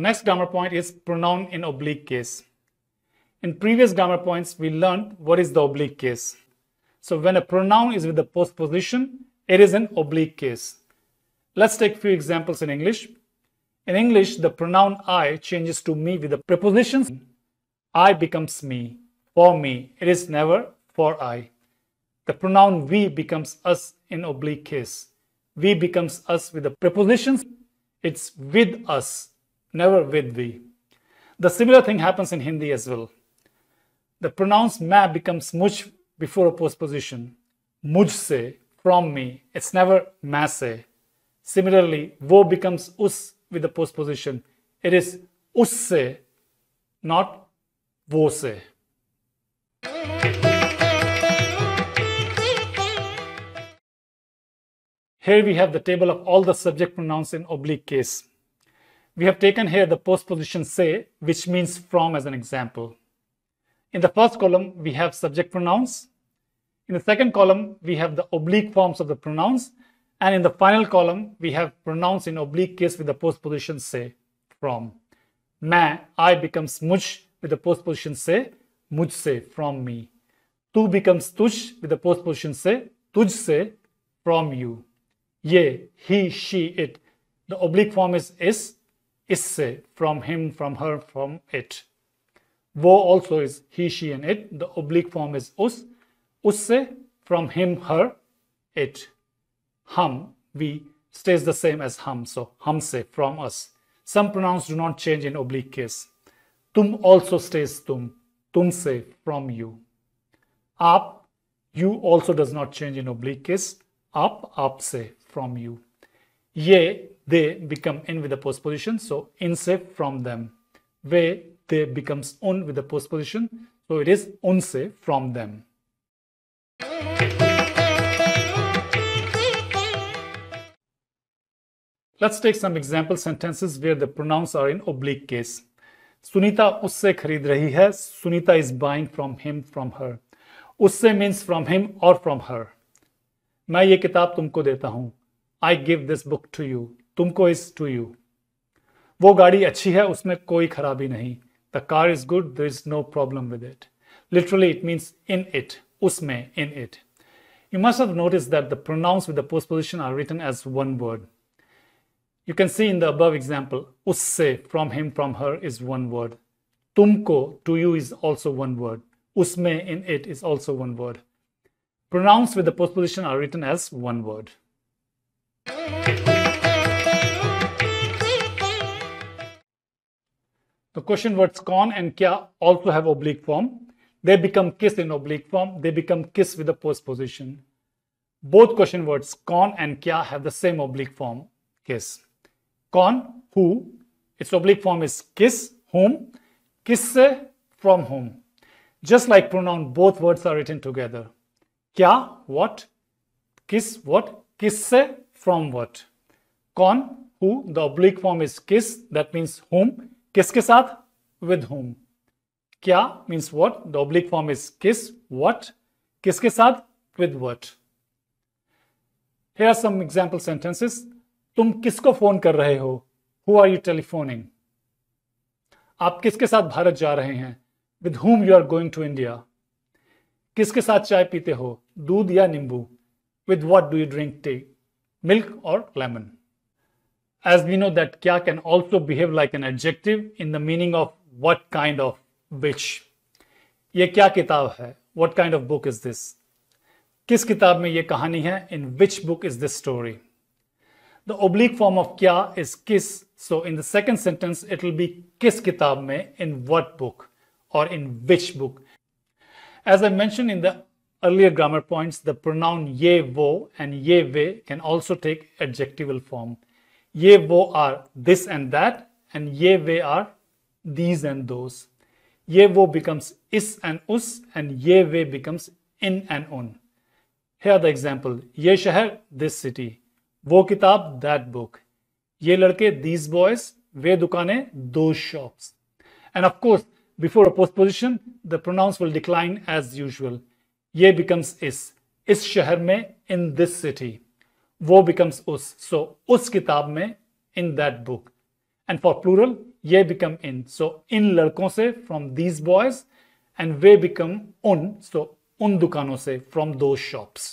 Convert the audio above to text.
The next grammar point is pronoun in oblique case. In previous grammar points, we learned what is the oblique case. So when a pronoun is with the postposition, it is an oblique case. Let's take a few examples in English. In English, the pronoun I changes to me with the prepositions. I becomes me, for me. It is never for I. The pronoun we becomes us in oblique case. We becomes us with the prepositions. It's with us, never with we. The similar thing happens in Hindi as well. The pronouns ma becomes much before a postposition. Mujhse, from me. It's never masse. Similarly, wo becomes us with the postposition. It is usse, not wo se. Here we have the table of all the subject pronouns in oblique case. We have taken here the postposition se, which means from as an example. In the first column, we have subject pronouns. In the second column, we have the oblique forms of the pronouns. And in the final column, we have pronouns in oblique case with the postposition se, from. Ma, I becomes muj with the postposition se, muj se, from me. Tu becomes tuj with the postposition se, tuj from you. Ye, he, she, it. The oblique form is is, isse, from him, from her, from it. Wo also is he, she, and it. The oblique form is us, usse, from him, her, it. Hum, we, stays the same as hum. So humse, from us. Some pronouns do not change in oblique case. Tum also stays tum. Tumse, from you. Aap, you also does not change in oblique case. Aap, aapse, from you. Ye, they become in with the postposition. So inse, from them. Ve, they becomes un with the postposition. So it is unse from them. Let's take some example sentences where the pronouns are in oblique case. Sunita usse kharid rahi hai. Sunita is buying from him, from her. Usse means from him or from her. मैं ये किताब तुमको देता हूँ I give this book to you तुमको is to you वो गाड़ी अच्छी है, उसमें कोई खराबी नहीं। The car is good there is no problem with it literally it means in it उसमें in it you must have notice that the pronouns with the post position are written as one word you can see in the above example उससे from him from her is one word तुमको to you is also one word उसमें in it is also one word pronouns with the post position are written as one word The question words con and kya also have oblique form. They become kis in oblique form. They become kis with the postposition. Both question words con and kya have the same oblique form, kis. Con, who, its oblique form is kis, whom, kisse, from whom. Just like pronoun, both words are written together. Kya, what, kis, what, kisse, from what कौन? Who the oblique form is किस that means whom किसके साथ? With whom क्या means what the oblique form is किस what किसके साथ? With what here some example sentences तुम किसको फ़ोन कर रहे हो? हु आर यू टेलीफोनिंग आप किसके साथ भारत जा रहे हैं? With whom you are going to India किसके साथ चाय पीते हो? दूध या नींबू? With what do you drink tea milk or lemon as we know that kya can also behave like an adjective in the meaning of what kind of which ये क्या किताब है what kind of book is this किस किताब में ये कहानी है in which book is this story the oblique form of kya is kiss so in the second sentence it will be किस किताब में in what book or in which book as i mentioned in the earlier grammar points the pronoun ye wo and ye ve can also take adjectival form Ye wo are this and that, and ye ve are these and those. Ye wo becomes is and us, and ye ve becomes in and on. Here are the example. Ye shahar, this city. Wo kitab, that book. Ye these boys. Ve dukane, those shops. And of course, before a postposition, the pronouns will decline as usual. Ye becomes is. Is shahar mein, in this city. वो becomes us. So, us kitab mein, in that book. and for plural ye become in so in ladkon se from these boys and we become un so un dukano se from those shops